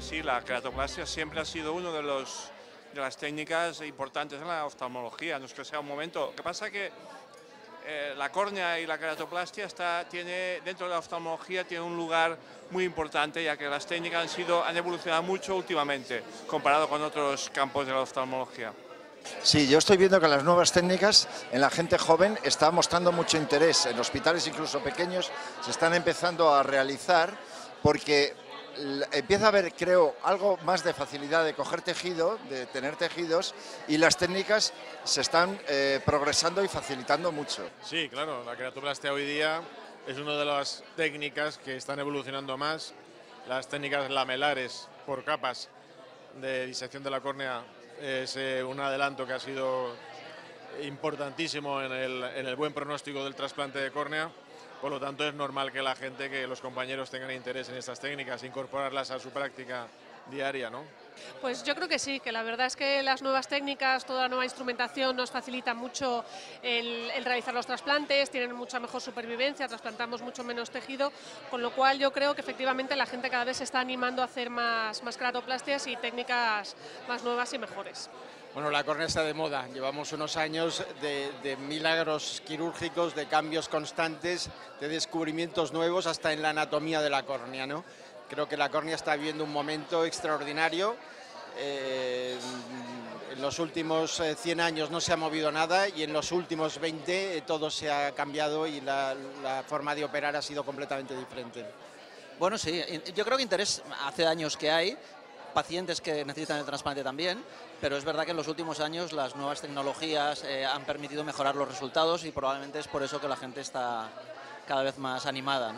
sí, la queratoplastia siempre ha sido uno de los de las técnicas importantes en la oftalmología, no es que sea un momento. Lo que pasa que eh, la córnea y la queratoplastia está, tiene, dentro de la oftalmología tiene un lugar muy importante, ya que las técnicas han, sido, han evolucionado mucho últimamente, comparado con otros campos de la oftalmología. Sí, yo estoy viendo que las nuevas técnicas en la gente joven están mostrando mucho interés. En hospitales incluso pequeños se están empezando a realizar porque empieza a haber, creo, algo más de facilidad de coger tejido, de tener tejidos, y las técnicas se están eh, progresando y facilitando mucho. Sí, claro, la queratoplastia hoy día es una de las técnicas que están evolucionando más. Las técnicas lamelares por capas de disección de la córnea es eh, un adelanto que ha sido importantísimo el, en el buen pronóstico del trasplante de córnea. Por lo tanto, es normal que la gente, que los compañeros tengan interés en estas técnicas, incorporarlas a su práctica diaria, ¿no? Pues yo creo que sí, que la verdad es que las nuevas técnicas, toda la nueva instrumentación nos facilita mucho el, realizar los trasplantes, tienen mucha mejor supervivencia, trasplantamos mucho menos tejido, con lo cual yo creo que efectivamente la gente cada vez se está animando a hacer más, más keratoplastias y técnicas más nuevas y mejores. Bueno, la córnea está de moda. Llevamos unos años de, milagros quirúrgicos, de cambios constantes, de descubrimientos nuevos hasta en la anatomía de la córnea. ¿no? Creo que la córnea está viviendo un momento extraordinario. Eh, en los últimos 100 eh, años no se ha movido nada y en los últimos 20 eh, todo se ha cambiado y la, la forma de operar ha sido completamente diferente. Bueno, sí, yo creo que interés hace años que hay, pacientes que necesitan el trasplante también, pero es verdad que en los últimos años las nuevas tecnologías eh, han permitido mejorar los resultados y probablemente es por eso que la gente está cada vez más animada.